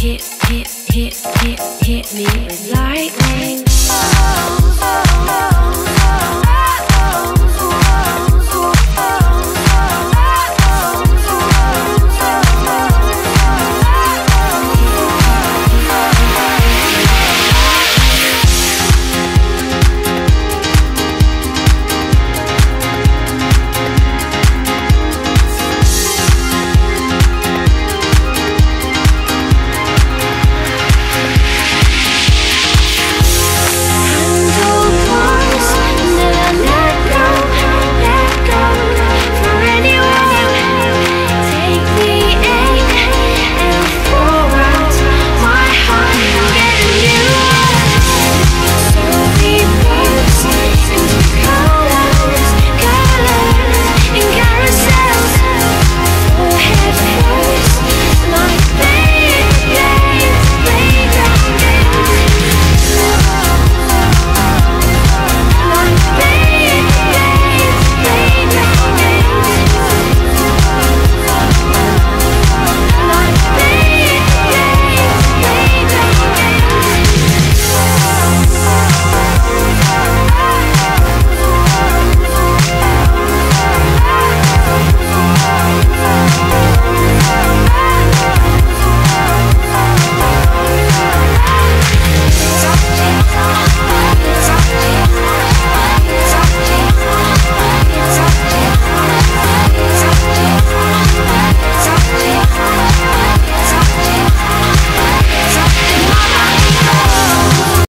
hit, hit, hit, hit, hit me lightning.